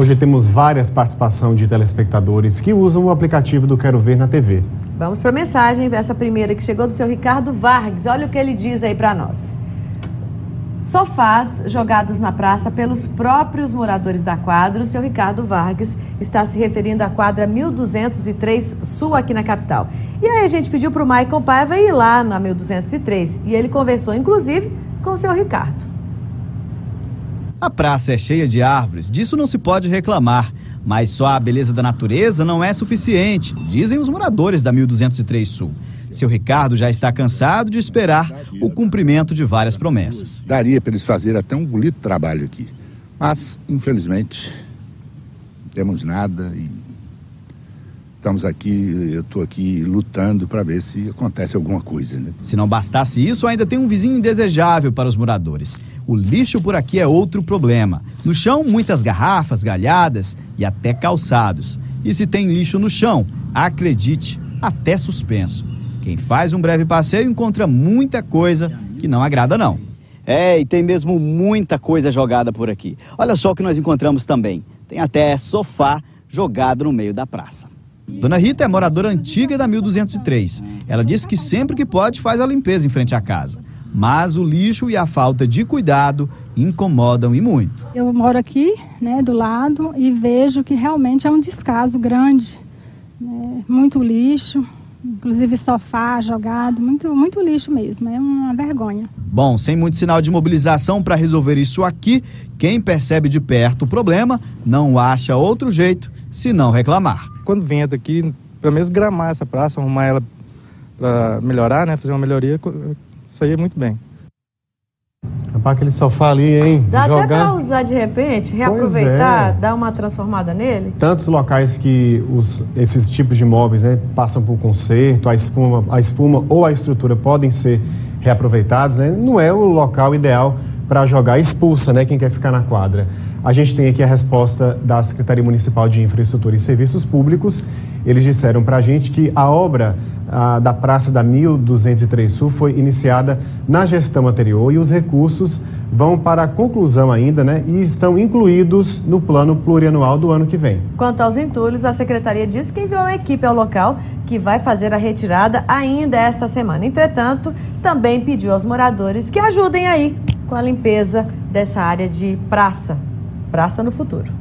Hoje temos várias participações de telespectadores que usam o aplicativo do Quero Ver na TV. Vamos para a mensagem, essa primeira que chegou do seu Ricardo Vargas. Olha o que ele diz aí para nós. Sofás jogados na praça pelos próprios moradores da quadra. O seu Ricardo Vargas está se referindo à quadra 1203 Sul aqui na capital. E aí a gente pediu para o Michael Paiva ir lá na 1203 e ele conversou inclusive com o seu Ricardo. A praça é cheia de árvores, disso não se pode reclamar. Mas só a beleza da natureza não é suficiente, dizem os moradores da 1203 Sul. Seu Ricardo já está cansado de esperar o cumprimento de várias promessas. Daria para eles fazerem até um bonito trabalho aqui. Mas, infelizmente, não temos nada e estamos aqui, eu estou aqui lutando para ver se acontece alguma coisa. Né? Se não bastasse isso, ainda tem um vizinho indesejável para os moradores. O lixo por aqui é outro problema. No chão, muitas garrafas, galhadas e até calçados. E se tem lixo no chão, acredite, até suspenso. Quem faz um breve passeio encontra muita coisa que não agrada, não. É, e tem mesmo muita coisa jogada por aqui. Olha só o que nós encontramos também. Tem até sofá jogado no meio da praça. Dona Rita é moradora antiga da 1203. Ela diz que sempre que pode faz a limpeza em frente à casa. Mas o lixo e a falta de cuidado incomodam e muito. Eu moro aqui, né, do lado, e vejo que realmente é um descaso grande. Né? Muito lixo, inclusive sofá jogado, muito, muito lixo mesmo, é uma vergonha. Bom, sem muito sinal de mobilização para resolver isso aqui, quem percebe de perto o problema não acha outro jeito senão reclamar. Quando vento aqui, pelo menos gramar essa praça, arrumar ela para melhorar, né, fazer uma melhoria, saía muito bem. Rapaz, aquele sofá ali, hein? Dá Jogar... até pra usar de repente, reaproveitar, é. dar uma transformada nele? Tantos locais que os, esses tipos de móveis né, passam por conserto, a espuma, a espuma ou a estrutura podem ser reaproveitados, né? Não é o local ideal para jogar, expulsa né, quem quer ficar na quadra. A gente tem aqui a resposta da Secretaria Municipal de Infraestrutura e Serviços Públicos. Eles disseram para a gente que a obra a, da Praça da 1203 Sul foi iniciada na gestão anterior e os recursos vão para a conclusão ainda, né? E estão incluídos no plano plurianual do ano que vem. Quanto aos entulhos, a secretaria disse que enviou uma equipe ao local que vai fazer a retirada ainda esta semana. Entretanto, também pediu aos moradores que ajudem aí com a limpeza dessa área de praça, praça no futuro.